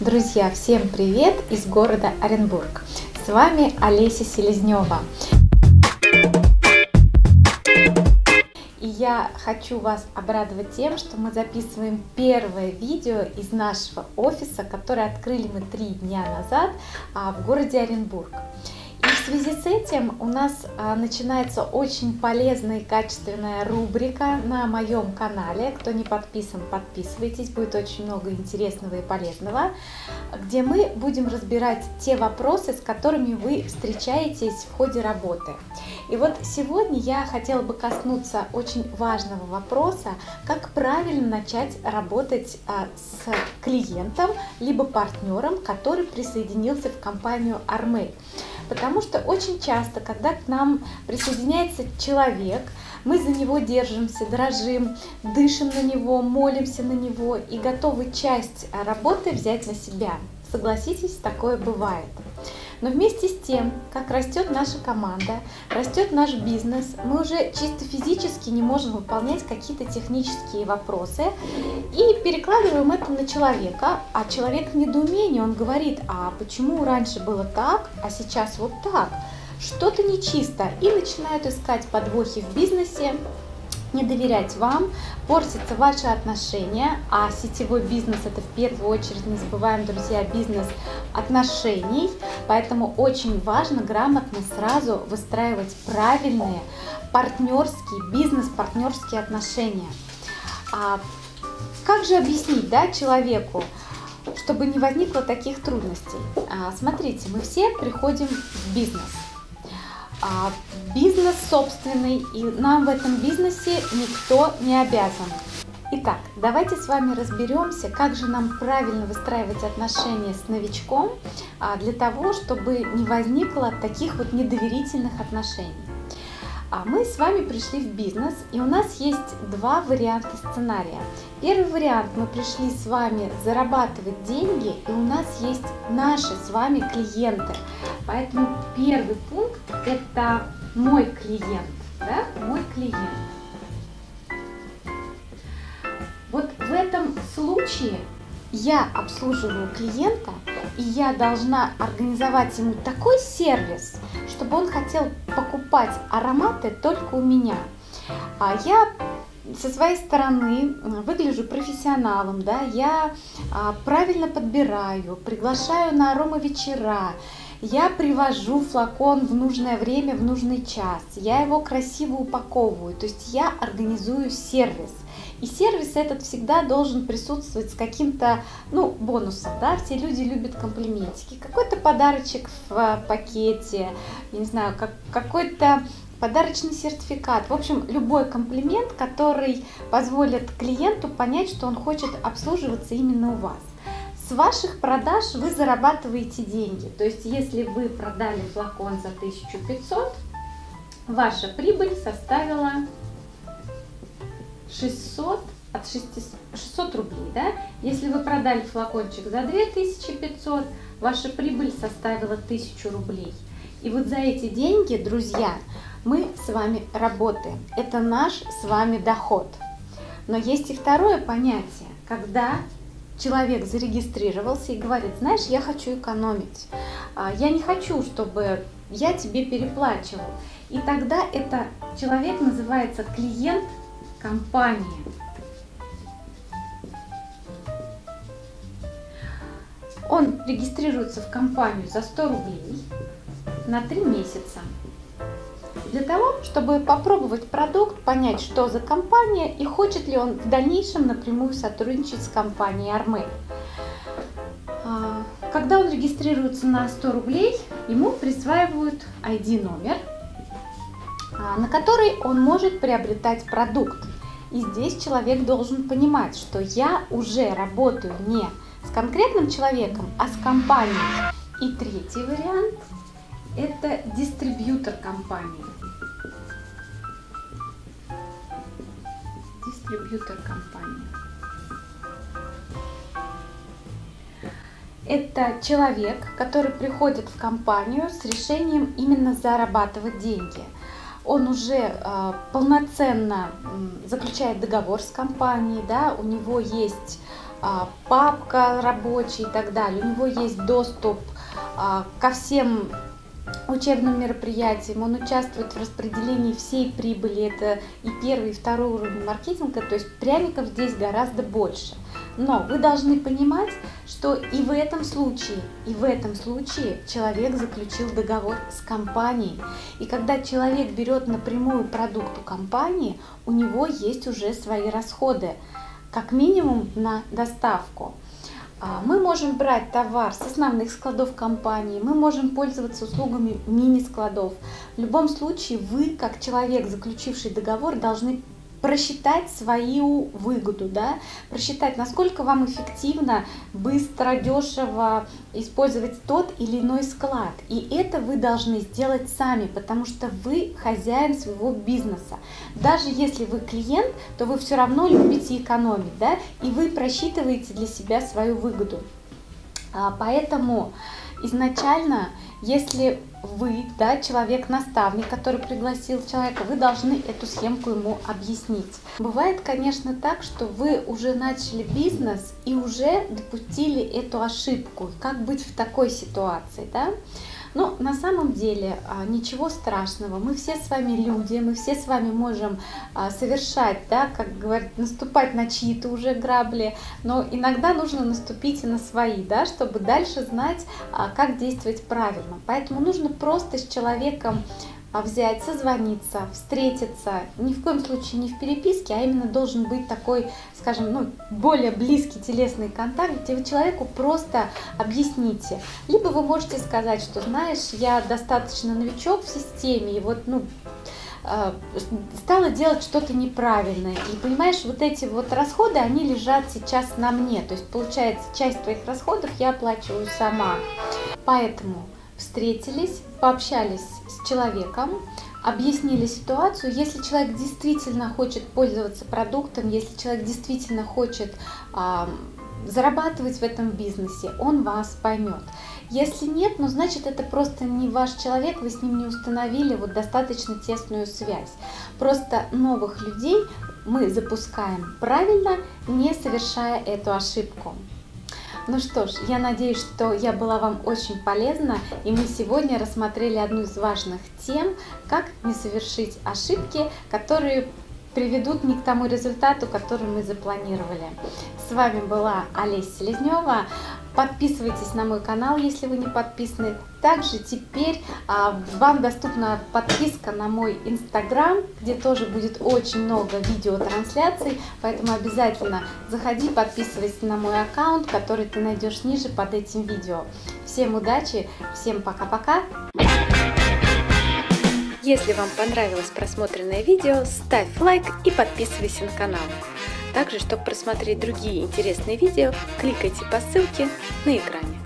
Друзья, всем привет из города Оренбург. С вами Олеся Селезнева. И я хочу вас обрадовать тем, что мы записываем первое видео из нашего офиса, которое открыли мы три дня назад а, в городе Оренбург. Связи с этим у нас а, начинается очень полезная и качественная рубрика на моем канале. Кто не подписан, подписывайтесь, будет очень много интересного и полезного, где мы будем разбирать те вопросы, с которыми вы встречаетесь в ходе работы. И вот сегодня я хотела бы коснуться очень важного вопроса, как правильно начать работать а, с клиентом, либо партнером, который присоединился в компанию Armel. Потому что очень часто, когда к нам присоединяется человек, мы за него держимся, дрожим, дышим на него, молимся на него и готовы часть работы взять на себя. Согласитесь, такое бывает. Но вместе с тем, как растет наша команда, растет наш бизнес, мы уже чисто физически не можем выполнять какие-то технические вопросы и перекладываем это на человека, а человек в недоумении, он говорит, а почему раньше было так, а сейчас вот так? Что-то нечисто и начинают искать подвохи в бизнесе, не доверять вам, портятся ваши отношения, а сетевой бизнес это в первую очередь, не забываем, друзья, бизнес отношений, поэтому очень важно грамотно сразу выстраивать правильные партнерские, бизнес-партнерские отношения. А как же объяснить да, человеку, чтобы не возникло таких трудностей? А, смотрите, мы все приходим в бизнес – а, бизнес собственный, и нам в этом бизнесе никто не обязан. Итак, давайте с вами разберемся, как же нам правильно выстраивать отношения с новичком а, для того, чтобы не возникло таких вот недоверительных отношений. А мы с вами пришли в бизнес, и у нас есть два варианта сценария. Первый вариант, мы пришли с вами зарабатывать деньги, и у нас есть наши с вами клиенты. Поэтому первый пункт – это мой клиент, да, мой клиент. Вот в этом случае я обслуживаю клиента, и я должна организовать ему такой сервис, чтобы он хотел покупать ароматы только у меня. А я со своей стороны выгляжу профессионалом, да, я а, правильно подбираю, приглашаю на арома вечера, я привожу флакон в нужное время, в нужный час, я его красиво упаковываю, то есть я организую сервис – и сервис этот всегда должен присутствовать с каким-то, ну, бонусом, да, все люди любят комплиментики, какой-то подарочек в э, пакете, я не знаю, как, какой-то подарочный сертификат. В общем, любой комплимент, который позволит клиенту понять, что он хочет обслуживаться именно у вас. С ваших продаж вы зарабатываете деньги. То есть, если вы продали флакон за 1500, ваша прибыль составила 600 от 600, 600 рублей, да? Если вы продали флакончик за 2500, ваша прибыль составила 1000 рублей. И вот за эти деньги, друзья, мы с вами работаем. Это наш с вами доход. Но есть и второе понятие, когда человек зарегистрировался и говорит, знаешь, я хочу экономить, а, я не хочу, чтобы я тебе переплачивал. И тогда это человек называется клиент компании. Он регистрируется в компанию за 100 рублей на 3 месяца. Для того, чтобы попробовать продукт, понять, что за компания и хочет ли он в дальнейшем напрямую сотрудничать с компанией Армель. А, когда он регистрируется на 100 рублей, ему присваивают ID-номер, а, на который он может приобретать продукт. И здесь человек должен понимать, что я уже работаю не с конкретным человеком, а с компанией. И третий вариант – это дистрибьютор компании. Дистрибьютор компании. Это человек, который приходит в компанию с решением именно зарабатывать деньги – он уже э, полноценно заключает договор с компанией, да, у него есть а, папка рабочая и так далее. У него есть доступ а, ко всем учебным мероприятиям, он участвует в распределении всей прибыли, это и первый, и второй уровень маркетинга, то есть пряников здесь гораздо больше. Но вы должны понимать, что и в этом случае, и в этом случае человек заключил договор с компанией. И когда человек берет напрямую продукт у компании, у него есть уже свои расходы, как минимум на доставку. А, мы можем брать товар с основных складов компании, мы можем пользоваться услугами мини-складов. В любом случае вы, как человек, заключивший договор, должны просчитать свою выгоду, да, просчитать, насколько вам эффективно, быстро, дешево использовать тот или иной склад. И это вы должны сделать сами, потому что вы хозяин своего бизнеса. Даже если вы клиент, то вы все равно любите экономить, да, и вы просчитываете для себя свою выгоду. А, поэтому изначально, если вы, да, человек-наставник, который пригласил человека, вы должны эту схемку ему объяснить. Бывает, конечно, так, что вы уже начали бизнес и уже допустили эту ошибку. Как быть в такой ситуации, да? Но на самом деле а, ничего страшного. Мы все с вами люди, мы все с вами можем а, совершать, да, как говорят, наступать на чьи-то уже грабли, но иногда нужно наступить и на свои, да, чтобы дальше знать, а, как действовать правильно. Поэтому нужно просто с человеком а взять, созвониться, встретиться, ни в коем случае не в переписке, а именно должен быть такой, скажем, ну, более близкий телесный контакт, где вы человеку просто объясните. Либо вы можете сказать, что, знаешь, я достаточно новичок в системе, и вот, ну, стала делать что-то неправильное. И понимаешь, вот эти вот расходы, они лежат сейчас на мне. То есть, получается, часть твоих расходов я оплачиваю сама. Поэтому встретились, пообщались с человеком, объяснили ситуацию. Если человек действительно хочет пользоваться продуктом, если человек действительно хочет а, зарабатывать в этом бизнесе, он вас поймет. Если нет, ну значит это просто не ваш человек, вы с ним не установили вот достаточно тесную связь. Просто новых людей мы запускаем правильно, не совершая эту ошибку. Ну что ж, я надеюсь, что я была вам очень полезна, и мы сегодня рассмотрели одну из важных тем, как не совершить ошибки, которые приведут не к тому результату, который мы запланировали. С вами была Олеся Селезнева. Подписывайтесь на мой канал, если вы не подписаны. Также теперь а, вам доступна подписка на мой инстаграм, где тоже будет очень много видеотрансляций, поэтому обязательно заходи, подписывайся на мой аккаунт, который ты найдешь ниже под этим видео. Всем удачи, всем пока-пока! Если вам понравилось просмотренное видео, ставь лайк и подписывайся на канал. Также, чтобы просмотреть другие интересные видео, кликайте по ссылке на экране.